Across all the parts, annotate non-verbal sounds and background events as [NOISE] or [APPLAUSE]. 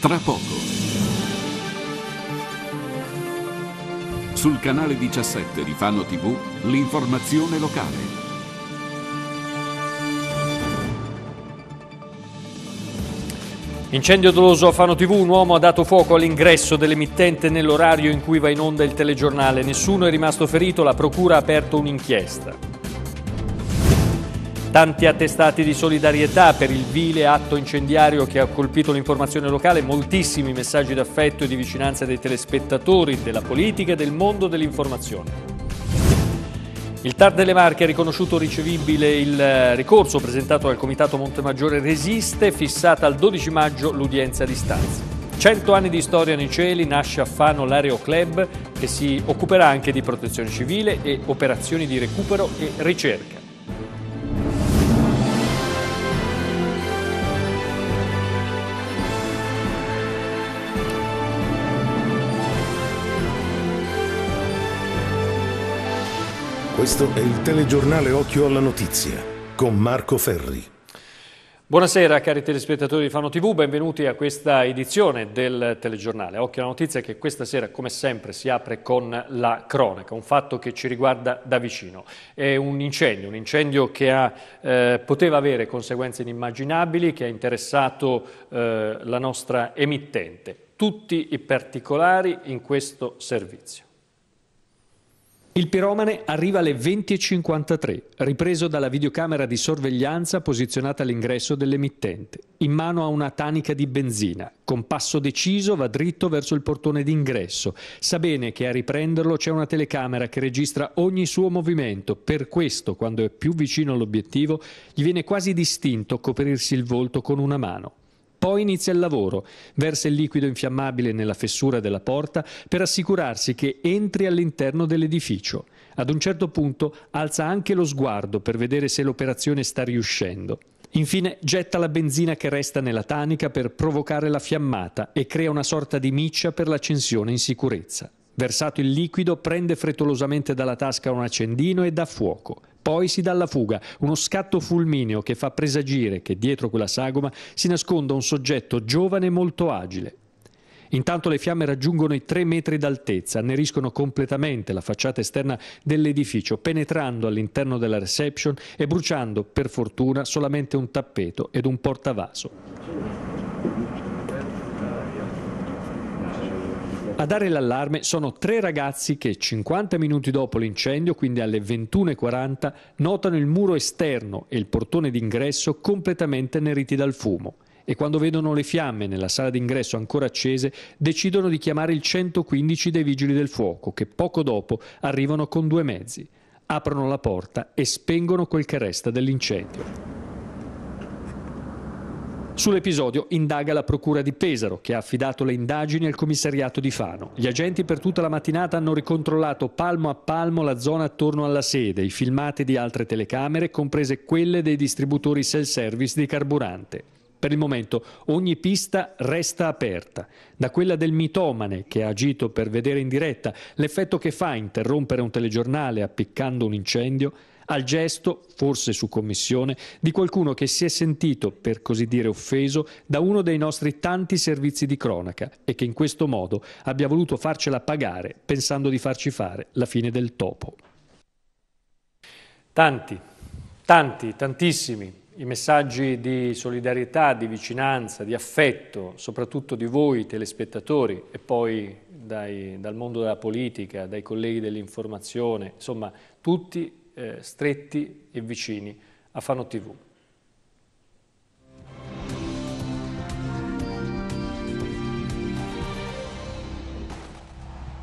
tra poco. Sul canale 17 di Fano TV, l'informazione locale. Incendio doloso a Fano TV, un uomo ha dato fuoco all'ingresso dell'emittente nell'orario in cui va in onda il telegiornale. Nessuno è rimasto ferito, la procura ha aperto un'inchiesta. Tanti attestati di solidarietà per il vile atto incendiario che ha colpito l'informazione locale, moltissimi messaggi d'affetto e di vicinanza dei telespettatori, della politica e del mondo dell'informazione. Il TAR delle Marche ha riconosciuto ricevibile il eh, ricorso presentato dal Comitato Montemaggiore Resiste, fissata al 12 maggio l'udienza a distanza. 100 anni di storia nei cieli, nasce a Fano l'Aereo Club che si occuperà anche di protezione civile e operazioni di recupero e ricerca. Questo è il telegiornale Occhio alla Notizia con Marco Ferri. Buonasera cari telespettatori di Fano TV, benvenuti a questa edizione del telegiornale. Occhio alla notizia che questa sera, come sempre, si apre con la cronaca, un fatto che ci riguarda da vicino. È un incendio, un incendio che ha, eh, poteva avere conseguenze inimmaginabili, che ha interessato eh, la nostra emittente. Tutti i particolari in questo servizio. Il piromane arriva alle 20.53, ripreso dalla videocamera di sorveglianza posizionata all'ingresso dell'emittente. In mano ha una tanica di benzina. Con passo deciso va dritto verso il portone d'ingresso. Sa bene che a riprenderlo c'è una telecamera che registra ogni suo movimento. Per questo, quando è più vicino all'obiettivo, gli viene quasi distinto coprirsi il volto con una mano. Poi inizia il lavoro, versa il liquido infiammabile nella fessura della porta per assicurarsi che entri all'interno dell'edificio. Ad un certo punto alza anche lo sguardo per vedere se l'operazione sta riuscendo. Infine getta la benzina che resta nella tanica per provocare la fiammata e crea una sorta di miccia per l'accensione in sicurezza. Versato il liquido, prende frettolosamente dalla tasca un accendino e dà fuoco. Poi si dà alla fuga, uno scatto fulmineo che fa presagire che dietro quella sagoma si nasconda un soggetto giovane e molto agile. Intanto le fiamme raggiungono i tre metri d'altezza, anneriscono completamente la facciata esterna dell'edificio, penetrando all'interno della reception e bruciando, per fortuna, solamente un tappeto ed un portavaso. A dare l'allarme sono tre ragazzi che 50 minuti dopo l'incendio, quindi alle 21.40, notano il muro esterno e il portone d'ingresso completamente neriti dal fumo e quando vedono le fiamme nella sala d'ingresso ancora accese decidono di chiamare il 115 dei vigili del fuoco che poco dopo arrivano con due mezzi, aprono la porta e spengono quel che resta dell'incendio. Sull'episodio indaga la Procura di Pesaro, che ha affidato le indagini al commissariato di Fano. Gli agenti per tutta la mattinata hanno ricontrollato palmo a palmo la zona attorno alla sede, i filmati di altre telecamere, comprese quelle dei distributori self-service di carburante. Per il momento ogni pista resta aperta, da quella del mitomane che ha agito per vedere in diretta l'effetto che fa interrompere un telegiornale appiccando un incendio, al gesto, forse su commissione, di qualcuno che si è sentito, per così dire, offeso da uno dei nostri tanti servizi di cronaca e che in questo modo abbia voluto farcela pagare pensando di farci fare la fine del topo. Tanti, tanti, tantissimi i messaggi di solidarietà, di vicinanza, di affetto, soprattutto di voi telespettatori e poi dai, dal mondo della politica, dai colleghi dell'informazione, insomma tutti eh, stretti e vicini a Fano TV.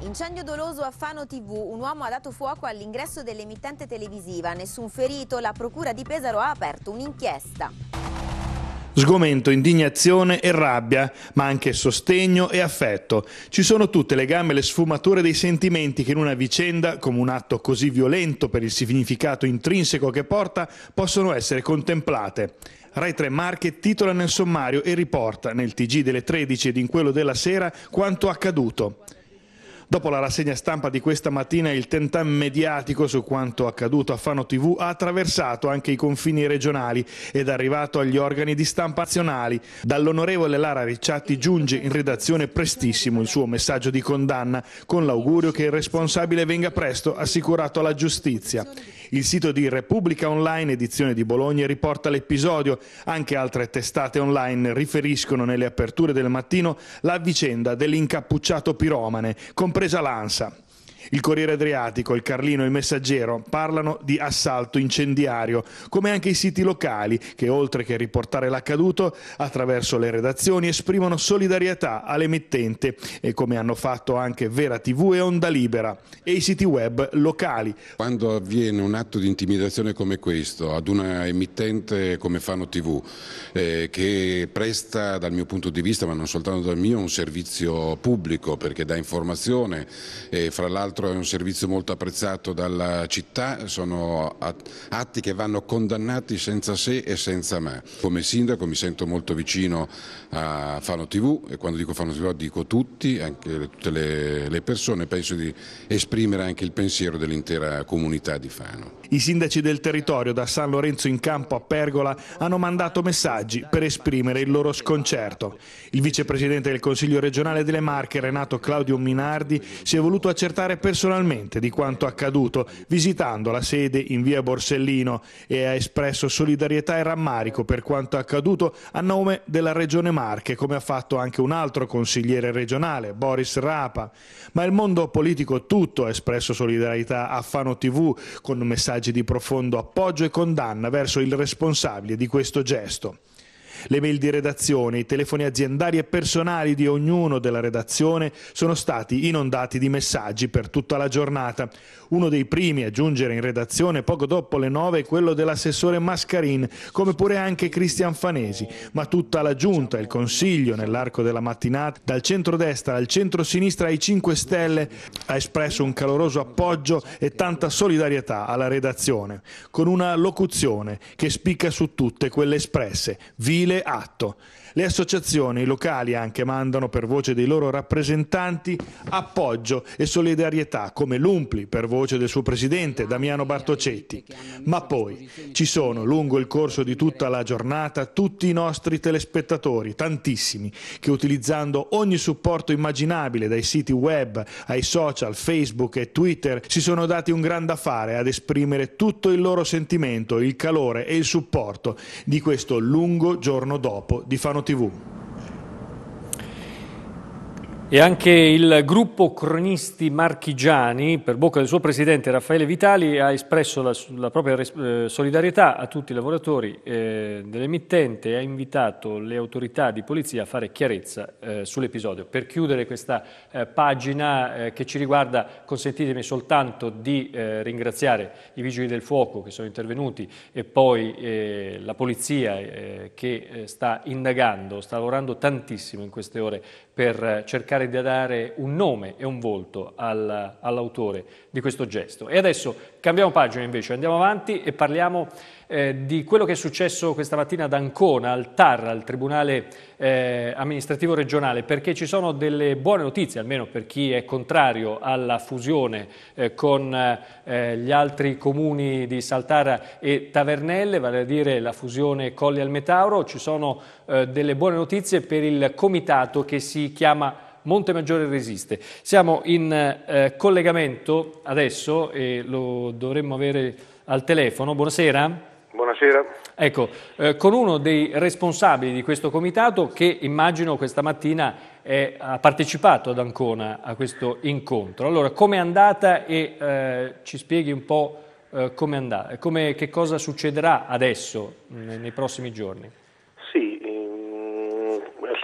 Incendio doloso a Fano TV, un uomo ha dato fuoco all'ingresso dell'emittente televisiva, nessun ferito, la procura di Pesaro ha aperto un'inchiesta. Sgomento, indignazione e rabbia, ma anche sostegno e affetto. Ci sono tutte le gambe e le sfumature dei sentimenti che in una vicenda, come un atto così violento per il significato intrinseco che porta, possono essere contemplate. Rai 3 Marche titola nel sommario e riporta nel TG delle 13 ed in quello della sera quanto accaduto. Dopo la rassegna stampa di questa mattina il tentam mediatico su quanto accaduto a Fano TV ha attraversato anche i confini regionali ed è arrivato agli organi di stampa nazionali. Dall'onorevole Lara Ricciatti giunge in redazione prestissimo il suo messaggio di condanna con l'augurio che il responsabile venga presto assicurato alla giustizia. Il sito di Repubblica Online, edizione di Bologna, riporta l'episodio. Anche altre testate online riferiscono nelle aperture del mattino la vicenda dell'incappucciato piromane, compresa l'ANSA. Il Corriere Adriatico, il Carlino il Messaggero parlano di assalto incendiario, come anche i siti locali che oltre che riportare l'accaduto, attraverso le redazioni esprimono solidarietà all'emittente e come hanno fatto anche Vera TV e Onda Libera e i siti web locali. Quando avviene un atto di intimidazione come questo ad una emittente come Fano TV eh, che presta dal mio punto di vista, ma non soltanto dal mio, un servizio pubblico perché dà informazione e fra l'altro l'altro è un servizio molto apprezzato dalla città, sono atti che vanno condannati senza se e senza ma. Come sindaco mi sento molto vicino a Fano TV e quando dico Fano TV dico tutti, anche tutte le, le persone, penso di esprimere anche il pensiero dell'intera comunità di Fano. I sindaci del territorio da San Lorenzo in campo a Pergola hanno mandato messaggi per esprimere il loro sconcerto. Il vicepresidente del Consiglio regionale delle Marche, Renato Claudio Minardi, si è voluto accertare personalmente di quanto accaduto visitando la sede in via Borsellino e ha espresso solidarietà e rammarico per quanto accaduto a nome della Regione Marche, come ha fatto anche un altro consigliere regionale, Boris Rapa. Ma il mondo politico tutto ha espresso solidarietà a Fano TV con messaggi di profondo appoggio e condanna verso il responsabile di questo gesto. Le mail di redazione, i telefoni aziendali e personali di ognuno della redazione sono stati inondati di messaggi per tutta la giornata. Uno dei primi a giungere in redazione poco dopo le nove è quello dell'assessore Mascarin, come pure anche Cristian Fanesi, ma tutta la giunta e il Consiglio nell'arco della mattinata, dal centro-destra al centro-sinistra ai 5 Stelle, ha espresso un caloroso appoggio e tanta solidarietà alla redazione, con una locuzione che spicca su tutte quelle espresse, vile atto. Le associazioni locali anche mandano per voce dei loro rappresentanti appoggio e solidarietà, come l'Umpli per voce del suo presidente Damiano Bartocetti. Ma poi ci sono lungo il corso di tutta la giornata tutti i nostri telespettatori, tantissimi, che utilizzando ogni supporto immaginabile dai siti web ai social, Facebook e Twitter si sono dati un gran da fare ad esprimere tutto il loro sentimento, il calore e il supporto di questo lungo giorno dopo di Fano TV. E anche il gruppo cronisti marchigiani, per bocca del suo presidente Raffaele Vitali, ha espresso la, la propria eh, solidarietà a tutti i lavoratori eh, dell'emittente e ha invitato le autorità di polizia a fare chiarezza eh, sull'episodio. Per chiudere questa eh, pagina eh, che ci riguarda, consentitemi soltanto di eh, ringraziare i vigili del fuoco che sono intervenuti e poi la polizia che sta indagando, sta lavorando tantissimo in queste ore per cercare di dare un nome e un volto al, all'autore di questo gesto. E adesso cambiamo pagina invece, andiamo avanti e parliamo eh, di quello che è successo questa mattina ad Ancona, al TAR, al Tribunale eh, Amministrativo Regionale, perché ci sono delle buone notizie, almeno per chi è contrario alla fusione eh, con eh, gli altri comuni di Saltara e Tavernelle, vale a dire la fusione Colli al Metauro, ci sono eh, delle buone notizie per il comitato che si chiama Monte Maggiore resiste. Siamo in eh, collegamento adesso e lo dovremmo avere al telefono. Buonasera. Buonasera. Ecco, eh, con uno dei responsabili di questo comitato che immagino questa mattina è, ha partecipato ad Ancona a questo incontro. Allora, com'è andata e eh, ci spieghi un po' eh, com'è andata, come, che cosa succederà adesso, nei, nei prossimi giorni?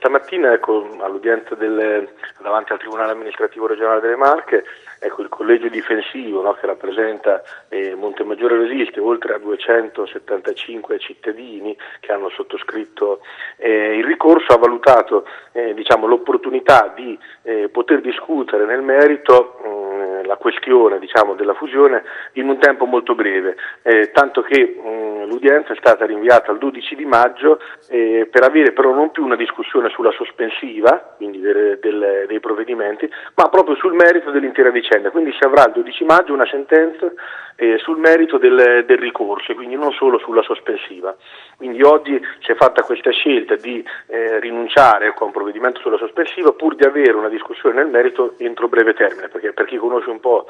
Stamattina ecco, all'udienza davanti al Tribunale amministrativo regionale delle Marche Ecco, il collegio difensivo no, che rappresenta eh, Montemaggiore Resiste, oltre a 275 cittadini che hanno sottoscritto eh, il ricorso, ha valutato eh, diciamo, l'opportunità di eh, poter discutere nel merito mh, mm, la questione diciamo, della fusione in un tempo molto breve, eh, tanto che mh, l'udienza è stata rinviata al 12 di maggio eh, per avere però non più una discussione sulla sospensiva, quindi delle, delle, dei provvedimenti, ma proprio sul merito dell'intera vicenda. Quindi si avrà il 12 maggio una sentenza eh, sul merito del, del ricorso, quindi non solo sulla sospensiva. Quindi oggi si è fatta questa scelta di eh, rinunciare ecco, a un provvedimento sulla sospensiva pur di avere una discussione nel merito entro breve termine, perché per chi conosce un po'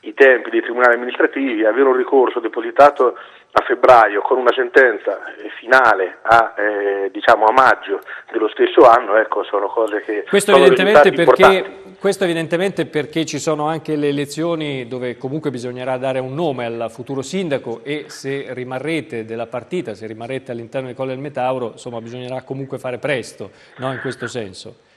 i tempi dei tribunali amministrativi, avere un ricorso depositato a febbraio con una sentenza eh, finale a, eh, diciamo a maggio dello stesso anno, ecco, sono cose che questo sono evidentemente, perché, questo evidentemente perché ci sono anche le elezioni dove comunque bisognerà dare un nome al futuro sindaco e se rimarrete della partita, se rimarrete all'interno di Colle del Metauro, insomma bisognerà comunque fare presto, no? in questo senso.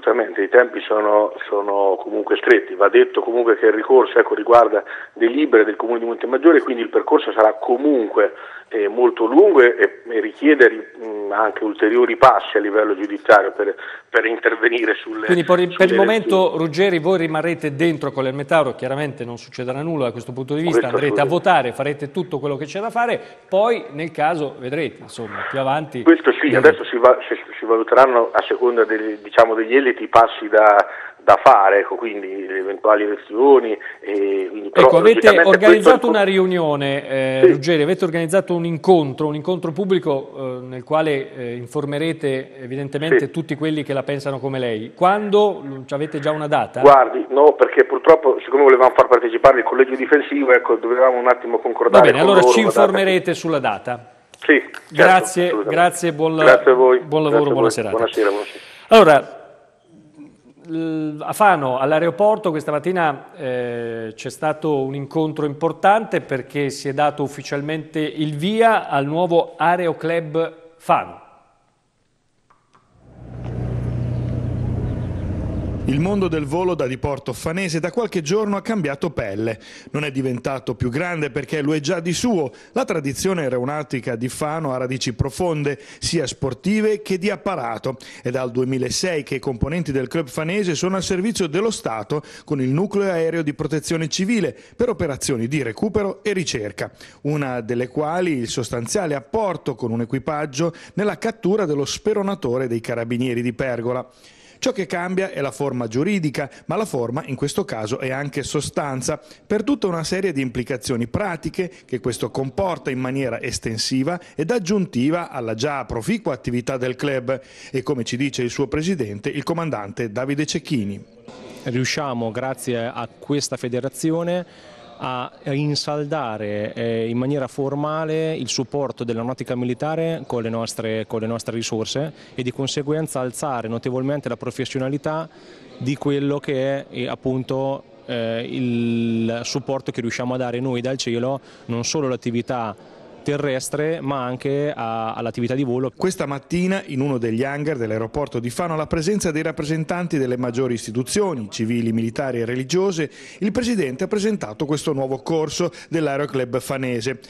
Assolutamente, i tempi sono, sono, comunque stretti, va detto comunque che il ricorso ecco, riguarda delibere del Comune di Montemaggiore, quindi il percorso sarà comunque eh, molto lungo e, e richiede mh, anche ulteriori passi a livello giudiziario per, per intervenire sulle Quindi per, sulle per il momento Ruggeri voi rimarrete dentro con l'Ermetauro, chiaramente non succederà nulla da questo punto di vista, questo andrete a votare, farete tutto quello che c'è da fare, poi nel caso vedrete, insomma, più avanti... Questo sì, adesso si, va, si, si valuteranno a seconda degli, diciamo, degli eliti i passi da da fare, ecco, quindi le eventuali elezioni. E, ecco, avete organizzato una riunione, eh, sì. Ruggeri, avete organizzato un incontro, un incontro pubblico eh, nel quale eh, informerete evidentemente sì. tutti quelli che la pensano come lei. Quando? Avete già una data? Guardi, no, perché purtroppo, siccome volevamo far partecipare il collegio difensivo, ecco, dovevamo un attimo concordare. Va bene, allora ci informerete sulla data. Sì, certo, grazie, grazie, buon, grazie a voi. buon lavoro, buona serata. Buonasera, buonasera. Allora, a Fano, all'aeroporto, questa mattina eh, c'è stato un incontro importante perché si è dato ufficialmente il via al nuovo Aeroclub Fano. Il mondo del volo da diporto fanese da qualche giorno ha cambiato pelle. Non è diventato più grande perché lo è già di suo. La tradizione aeronautica di Fano ha radici profonde, sia sportive che di apparato. È dal 2006 che i componenti del club fanese sono al servizio dello Stato con il nucleo aereo di protezione civile per operazioni di recupero e ricerca, una delle quali il sostanziale apporto con un equipaggio nella cattura dello speronatore dei carabinieri di Pergola. Ciò che cambia è la forma giuridica, ma la forma in questo caso è anche sostanza, per tutta una serie di implicazioni pratiche che questo comporta in maniera estensiva ed aggiuntiva alla già proficua attività del club e come ci dice il suo presidente, il comandante Davide Cecchini. Riusciamo grazie a questa federazione a rinsaldare eh, in maniera formale il supporto dell'aeronautica militare con le, nostre, con le nostre risorse e di conseguenza alzare notevolmente la professionalità di quello che è eh, appunto eh, il supporto che riusciamo a dare noi dal cielo, non solo l'attività terrestre ma anche all'attività di volo. Questa mattina in uno degli hangar dell'aeroporto di Fano alla presenza dei rappresentanti delle maggiori istituzioni civili, militari e religiose il Presidente ha presentato questo nuovo corso dell'Aeroclub Fanese.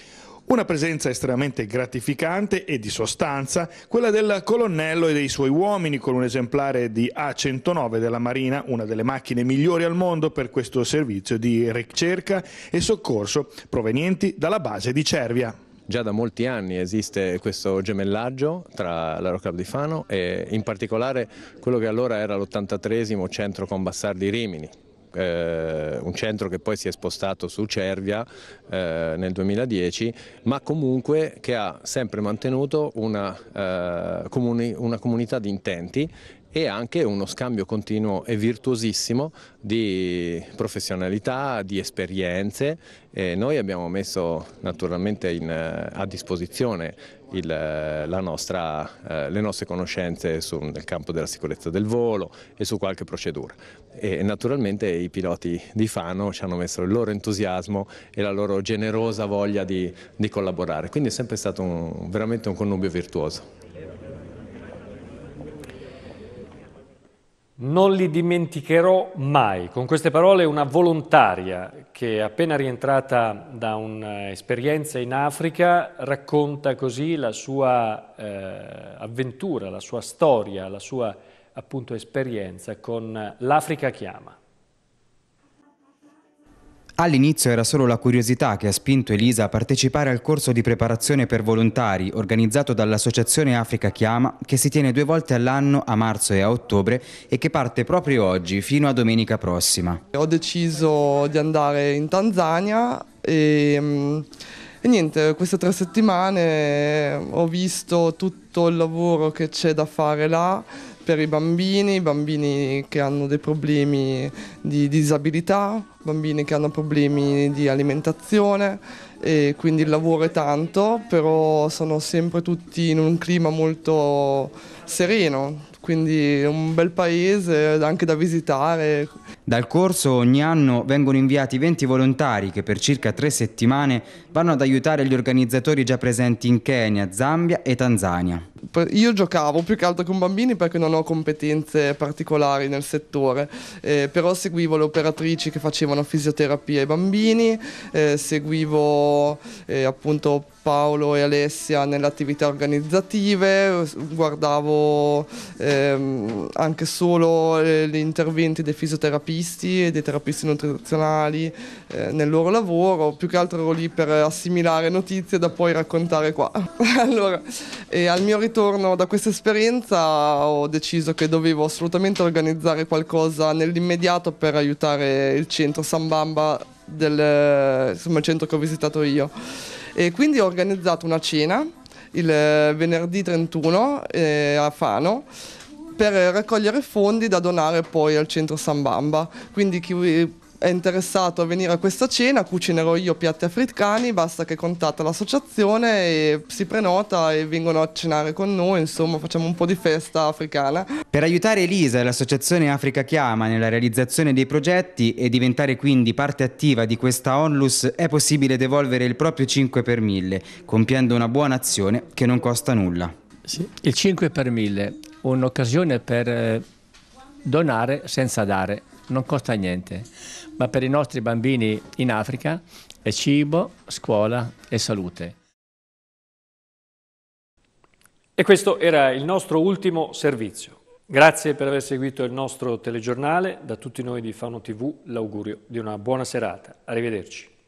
Una presenza estremamente gratificante e di sostanza, quella del colonnello e dei suoi uomini con un esemplare di A109 della Marina, una delle macchine migliori al mondo per questo servizio di ricerca e soccorso provenienti dalla base di Cervia. Già da molti anni esiste questo gemellaggio tra l'Aeroclub di Fano e in particolare quello che allora era l'83 centro con Bassardi Rimini, eh, un centro che poi si è spostato su Cervia eh, nel 2010, ma comunque che ha sempre mantenuto una, eh, comuni, una comunità di intenti e anche uno scambio continuo e virtuosissimo di professionalità, di esperienze. E noi abbiamo messo naturalmente in, a disposizione il, nostra, eh, le nostre conoscenze su, nel campo della sicurezza del volo e su qualche procedura. E naturalmente i piloti di Fano ci hanno messo il loro entusiasmo e la loro generosa voglia di, di collaborare, quindi è sempre stato un, veramente un connubio virtuoso. Non li dimenticherò mai. Con queste parole una volontaria che appena rientrata da un'esperienza in Africa racconta così la sua eh, avventura, la sua storia, la sua appunto esperienza con l'Africa chiama. All'inizio era solo la curiosità che ha spinto Elisa a partecipare al corso di preparazione per volontari organizzato dall'Associazione Africa Chiama che si tiene due volte all'anno a marzo e a ottobre e che parte proprio oggi fino a domenica prossima. Ho deciso di andare in Tanzania e... Mm, e niente, queste tre settimane ho visto tutto il lavoro che c'è da fare là per i bambini, bambini che hanno dei problemi di disabilità, bambini che hanno problemi di alimentazione e quindi il lavoro è tanto, però sono sempre tutti in un clima molto sereno, quindi è un bel paese anche da visitare. Dal corso ogni anno vengono inviati 20 volontari che per circa tre settimane vanno ad aiutare gli organizzatori già presenti in Kenya, Zambia e Tanzania. Io giocavo più che altro con bambini perché non ho competenze particolari nel settore, eh, però seguivo le operatrici che facevano fisioterapia ai bambini, eh, seguivo eh, appunto Paolo e Alessia nelle attività organizzative, guardavo ehm, anche solo eh, gli interventi dei fisioterapisti e dei terapisti nutrizionali eh, nel loro lavoro, più che altro ero lì per assimilare notizie da poi raccontare qua. [LAUGHS] allora, al mio ritorno da questa esperienza ho deciso che dovevo assolutamente organizzare qualcosa nell'immediato per aiutare il centro Sambamba del insomma, centro che ho visitato io. E quindi ho organizzato una cena il venerdì 31 eh, a Fano per raccogliere fondi da donare poi al centro Sambamba. Quindi chi è interessato a venire a questa cena, cucinerò io piatti africani, basta che contatta l'associazione e si prenota e vengono a cenare con noi, insomma facciamo un po' di festa africana. Per aiutare Elisa e l'associazione Africa Chiama nella realizzazione dei progetti e diventare quindi parte attiva di questa onlus è possibile devolvere il proprio 5 per 1000, compiendo una buona azione che non costa nulla. Sì, il 5 per 1000, un'occasione per eh, donare senza dare, non costa niente ma per i nostri bambini in Africa è cibo, scuola e salute. E questo era il nostro ultimo servizio. Grazie per aver seguito il nostro telegiornale. Da tutti noi di Fano TV l'augurio di una buona serata. Arrivederci.